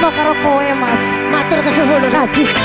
tresno karo kowe mas. Matur kesuwun najis.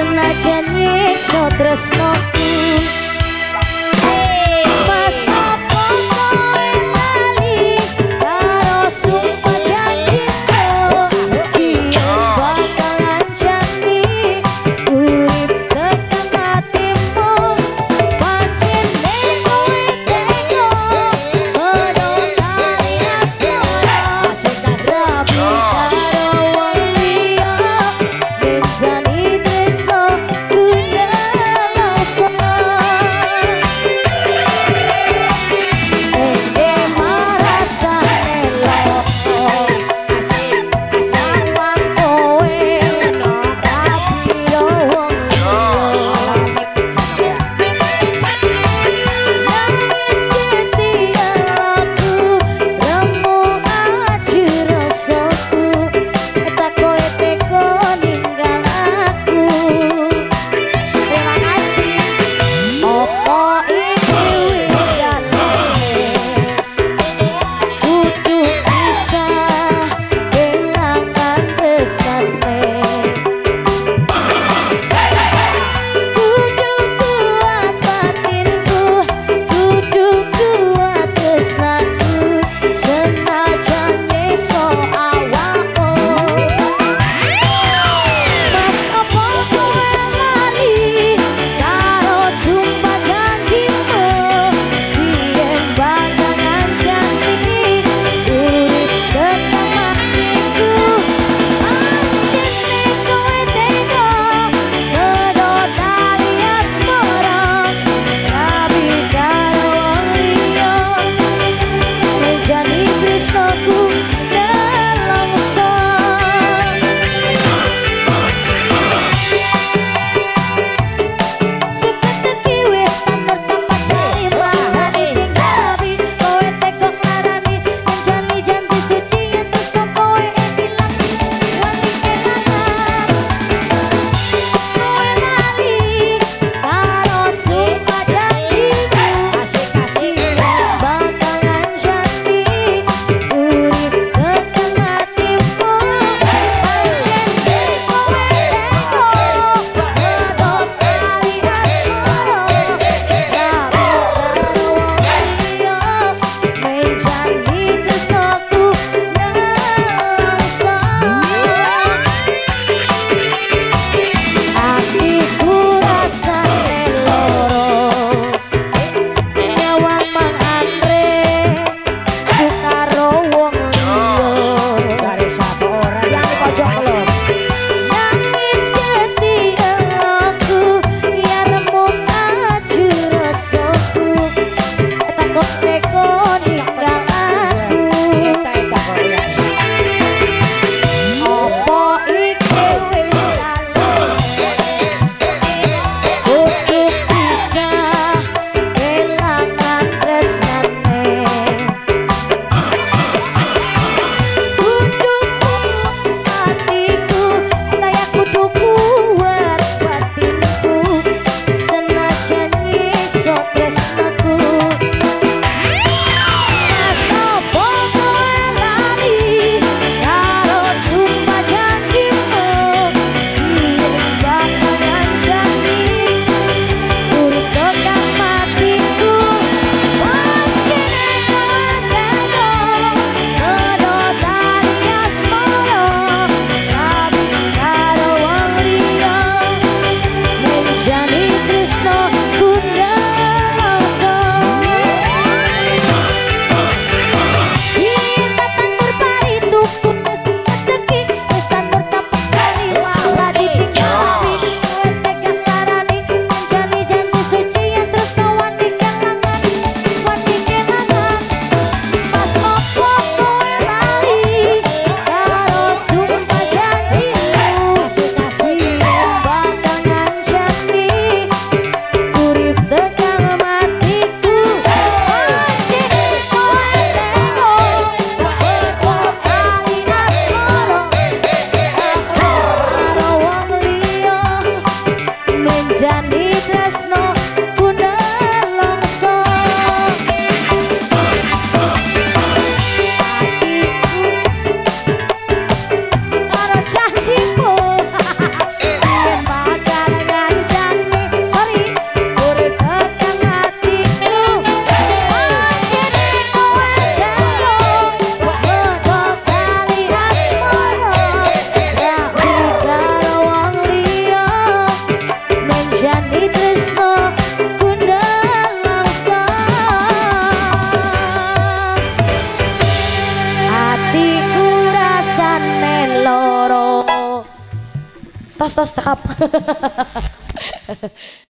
senajan iso tresnoku Stop.